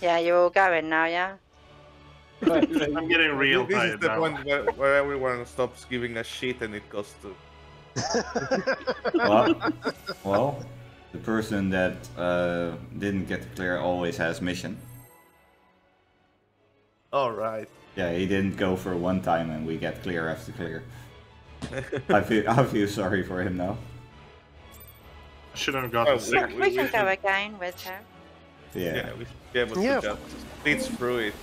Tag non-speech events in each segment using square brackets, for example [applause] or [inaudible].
Yeah, you're all going now, yeah? [laughs] I'm getting real this is tired the now. point where, where everyone stops giving a shit and it goes to. [laughs] Well, well, the person that uh, didn't get to clear always has mission. Alright. Yeah, he didn't go for one time and we get clear after clear. [laughs] I feel I feel sorry for him now. I shouldn't have gotten Oh, sick. we- We can go again with her. Yeah. Yeah, we should be able to Yeah. just blitz through it.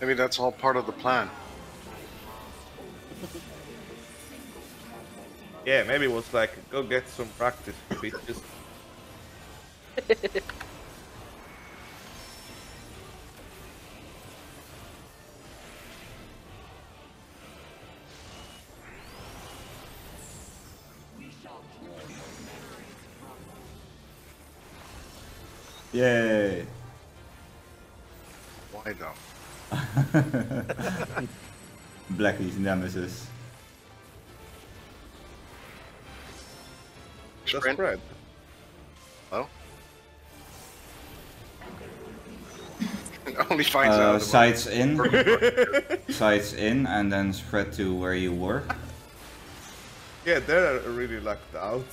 Maybe that's all part of the plan. Yeah, maybe it was like, go get some practice, bitches. [laughs] Yay! Why though? [laughs] Blackie's nemesis. Just Sprint? spread. Hello? [laughs] Only finds Uh, out. about- sights in, [laughs] sights in, and then spread to where you were. Yeah, they're really lucked out.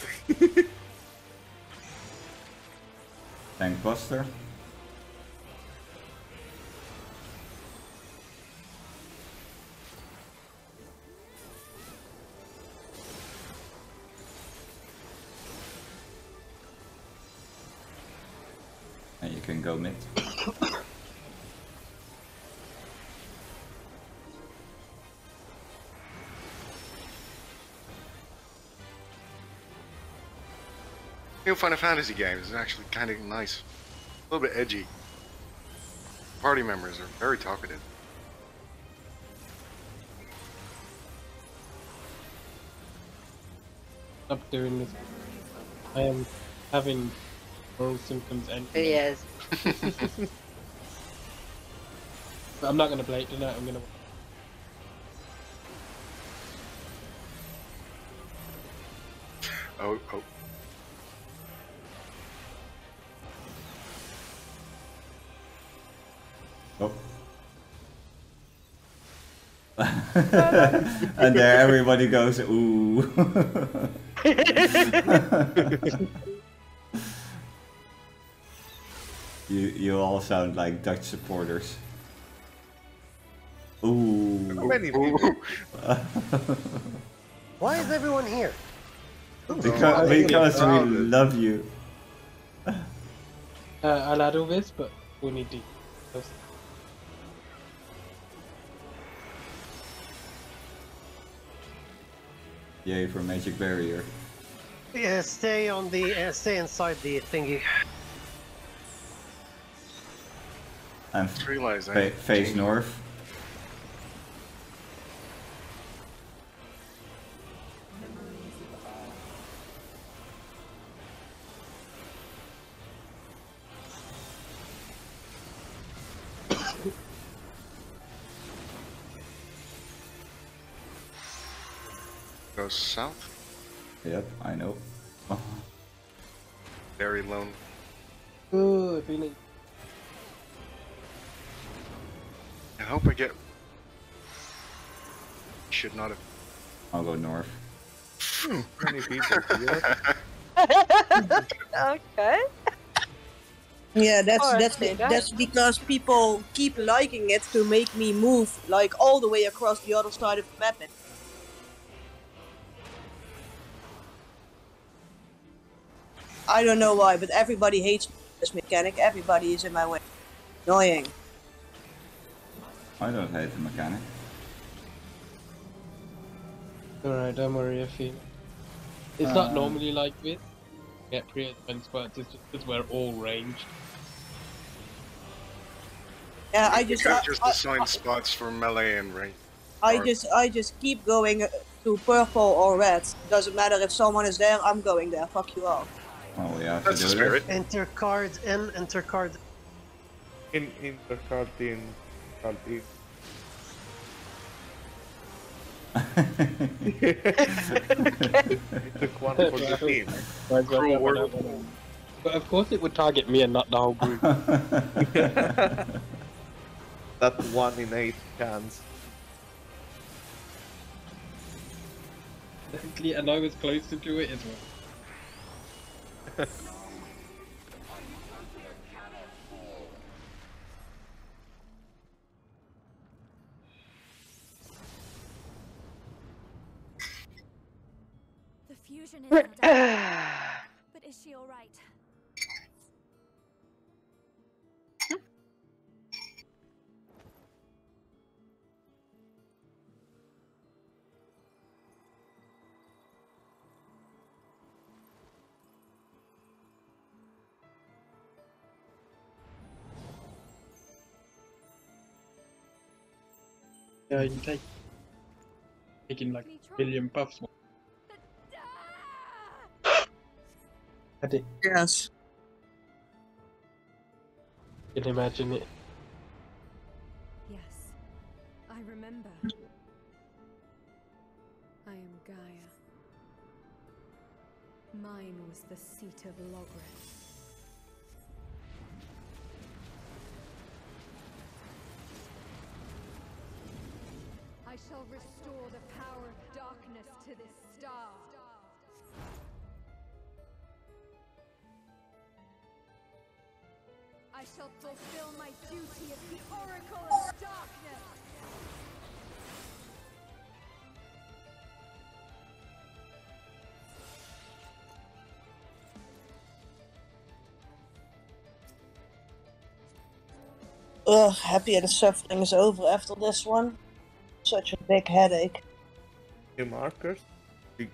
Tank Buster. And you can go mid. [coughs] New Final Fantasy games is actually kind of nice. A little bit edgy. Party members are very talkative. Stop doing this. I am having oral symptoms and He is. but [laughs] I'm not gonna play it tonight, I'm gonna Oh, oh. Oh. [laughs] and there everybody goes, ooh. [laughs] you you all sound like Dutch supporters. How Ooh. many [laughs] people? Why is everyone here? because because we love you. uh, I'll add all this, but we need to Yay for Magic Barrier. Yeah, stay on the uh, stay inside the thingy. I'm just realized fa- face north. Go south. Yep, I know. [laughs] Very lone. Good feeling. I hope I get. Should not have. I'll go north. How many people here? [laughs] okay. Yeah, that's Alright, that's say that. that's because people keep liking it to make me move like all the way across the other side of the map. I don't know why, but everybody hates this mechanic. Everybody is in my way. Annoying. I don't hate the mechanic. Alright, don't worry, I It's Uh, not normally like this. Get pre-advanced spots, it's just because we're all ranged. Yeah, I You just could I, just I- assign spots for melee and range. I or- just I just keep going uh, to purple or red. Doesn't matter if someone is there. I'm going there. Fuck you all. Oh, we have That's to do spirit. Enter cards in, intercard. In in the canteen. Canteen. this. [laughs] Took one for the team. Might as well Cruel world. But of course it would target me and not the whole group. [laughs] That one in eight cans. Exactly, and I was closer to do it as well. [laughs] The fusion is [sighs] but is she alright? Yeah, you take taking like a billion puffs. I did, Yes. can imagine it. Yes, I remember. I am Gaia. Mine was the seat of Logres. Star. I shall fulfill my duty as the Oracle of Darkness. Ugh, happy the suffering is over after this one. Such a big headache. New markers. Big.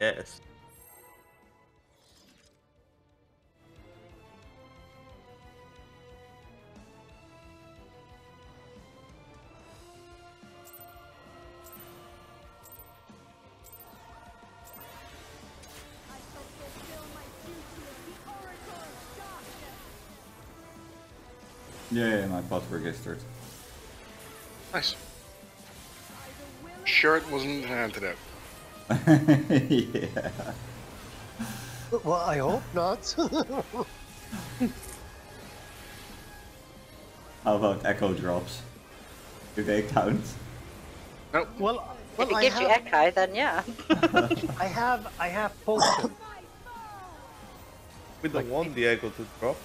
Yes. I shall fulfill my duty as the Oracle of Darkness. Yeah, my bot registered. Nice. By the will of Sure, it wasn't an antidote. yeah. Well, I hope not. How about echo drops? Do they count? Nope. well, If well, it I gives you have, echo, then yeah. [laughs] I have, I have potion. We don't want Diego to drop.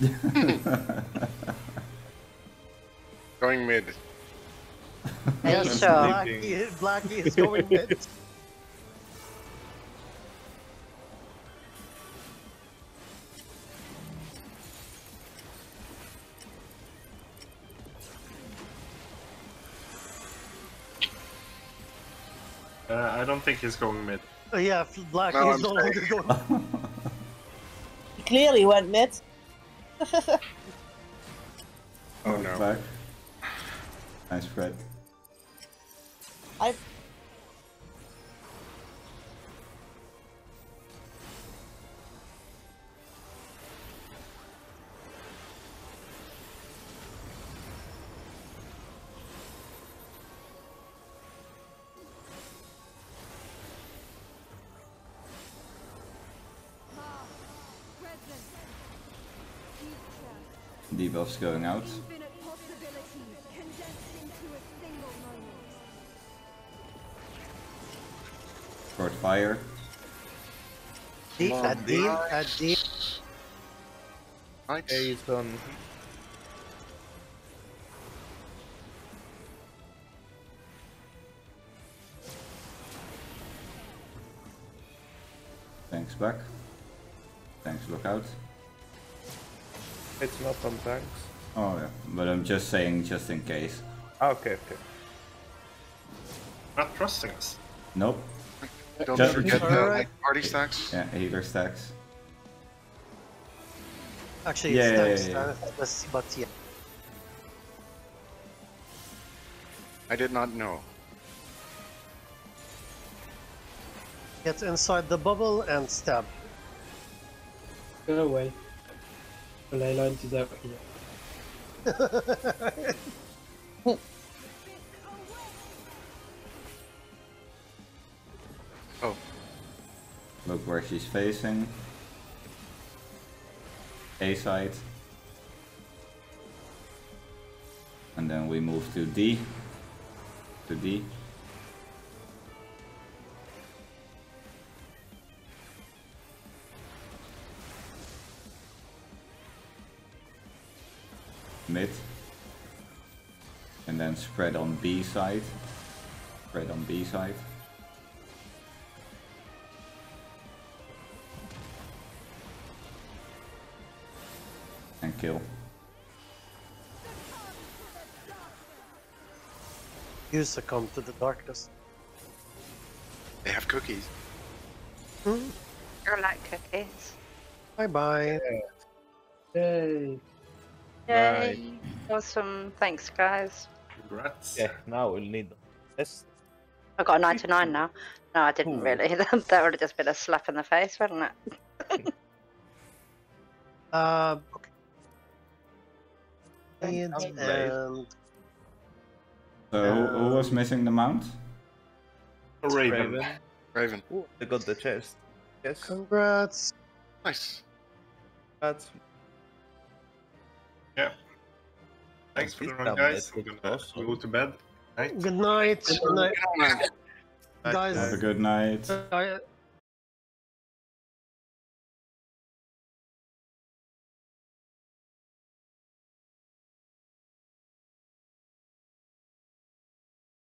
[laughs] Going mid. Are you Yes, sure? Blackie, Blackie is going [laughs] mid. Uh, I don't think he's going mid. Uh, yeah, Blackie No, is no longer going. He clearly went mid. Oh no. Back. Nice Fred. I past. Debuff's going out. Fire. Deep, Come a on, deep, Dean. deep. Nice. A is on. Thanks back. Thanks lookout. It's not on tanks. Oh yeah, but I'm just saying just in case. Ah, Okay, okay. Not trusting us. Nope. Don't Just- forget the like, party stacks. Yeah, healer stacks. Actually, Yeah, it's yeah, thanks, yeah, uh, let's- but yeah. I did not know. Get inside the bubble and stab. Go away. The ley lines is out here. Oh, Look where she's facing. A side. And then we move to D. To D. Mid. And then spread on B side. Spread on B side. And kill. You succumb to the darkness. They have cookies. You're like cookies. Bye bye. Yay! Yay! Awesome. Thanks, guys. Congrats. Yeah, now we'll need this. I got a 99 now. No, I didn't Ooh. really. [laughs] that would have just been a slap in the face, wouldn't it? [laughs] Uh, okay. I'm And, and um, So who, who was um, missing the mount? A Raven. Raven. Raven. Ooh, they got the chest. Yes, congrats. Nice. that's Yeah. Thanks for the run, guys. that I'm it gonna was- go to bed. Night. Good night. Good night. Nice Guys, Have a good night. I,